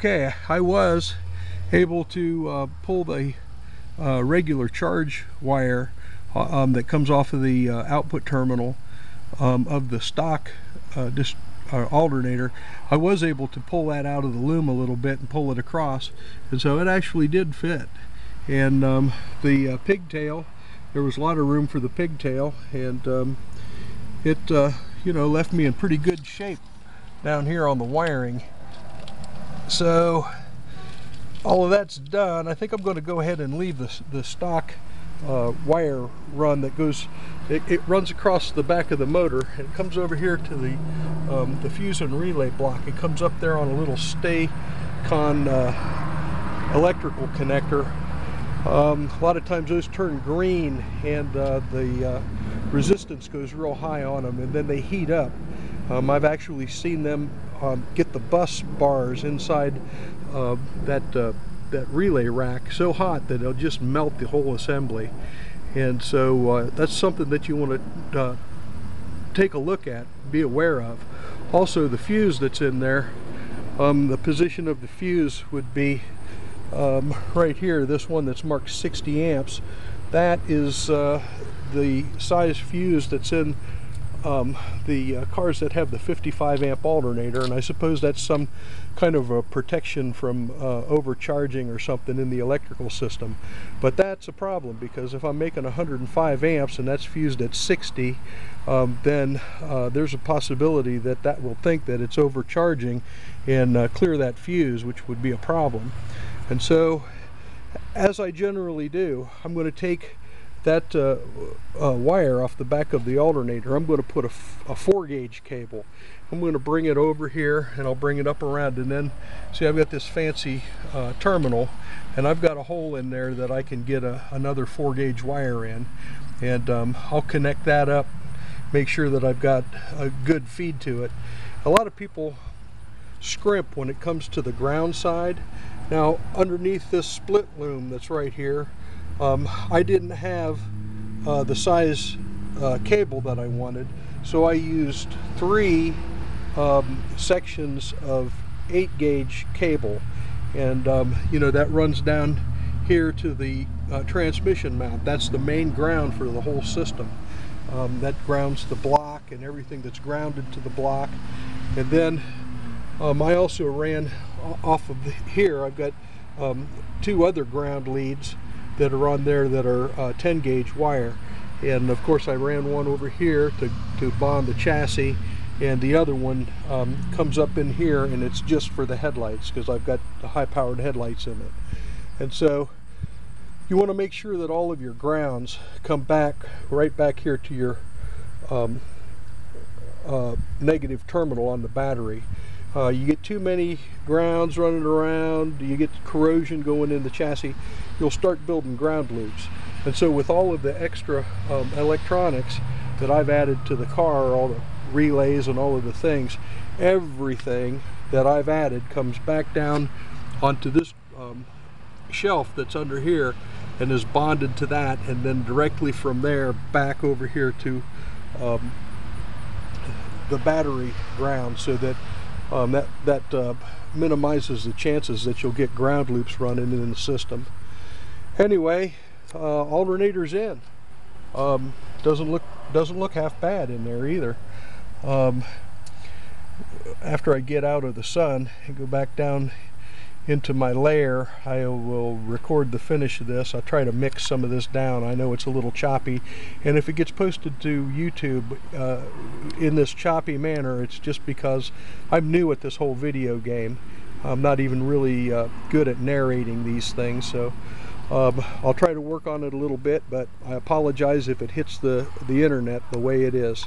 Okay, I was able to uh, pull the uh, regular charge wire uh, um, that comes off of the uh, output terminal um, of the stock uh, uh, alternator. I was able to pull that out of the loom a little bit and pull it across and so it actually did fit. And um, the pigtail, there was a lot of room for the pigtail and um, it you know left me in pretty good shape down here on the wiring. So all of that's done. I think I'm going to go ahead and leave the, the stock uh, wire run that goes, it, it, runs across the back of the motor and it comes over here to the, um, the fuse and relay block. It comes up there on a little Sta-Kon uh, electrical connector. Um, a lot of times those turn green and uh, the uh, resistance goes real high on them and then they heat up. Um, I've actually seen them um, get the bus bars inside uh, that uh, that relay rack so hot that it'll just melt the whole assembly. And so uh, that's something that you want to uh, take a look at, be aware of. Also the fuse that's in there, um, the position of the fuse would be um, right here, this one that's marked 60 amps. That is uh, the size fuse that's in um, the uh, cars that have the 55 amp alternator and I suppose that's some kind of a protection from uh, overcharging or something in the electrical system. But that's a problem because if I'm making 105 amps and that's fused at 60 um, then uh, there's a possibility that that will think that it's overcharging and uh, clear that fuse which would be a problem. And so as I generally do I'm going to take that uh, uh, wire off the back of the alternator, I'm going to put a, a 4 gauge cable. I'm going to bring it over here and I'll bring it up around and then see I've got this fancy uh, terminal and I've got a hole in there that I can get a, another 4 gauge wire in and um, I'll connect that up make sure that I've got a good feed to it. A lot of people scrimp when it comes to the ground side. Now underneath this split loom that's right here um, I didn't have uh, the size uh, cable that I wanted, so I used three um, sections of 8 gauge cable and um, you know that runs down here to the uh, transmission mount. That's the main ground for the whole system. Um, that grounds the block and everything that's grounded to the block. And then um, I also ran off of here, I've got um, two other ground leads that are on there that are uh, 10 gauge wire. And of course I ran one over here to, to bond the chassis and the other one um, comes up in here and it's just for the headlights because I've got the high powered headlights in it. And so you want to make sure that all of your grounds come back right back here to your um, uh, negative terminal on the battery. Uh, you get too many grounds running around, you get corrosion going in the chassis, you'll start building ground loops. And so with all of the extra um, electronics that I've added to the car, all the relays and all of the things, everything that I've added comes back down onto this um, shelf that's under here and is bonded to that and then directly from there back over here to um, the battery ground so that um, that that uh, minimizes the chances that you'll get ground loops running in the system. Anyway, uh, alternators in. Um, doesn't look doesn't look half bad in there either. Um, after I get out of the sun and go back down into my layer I will record the finish of this I'll try to mix some of this down I know it's a little choppy and if it gets posted to YouTube uh, in this choppy manner it's just because I'm new at this whole video game I'm not even really uh, good at narrating these things so um, I'll try to work on it a little bit but I apologize if it hits the the internet the way it is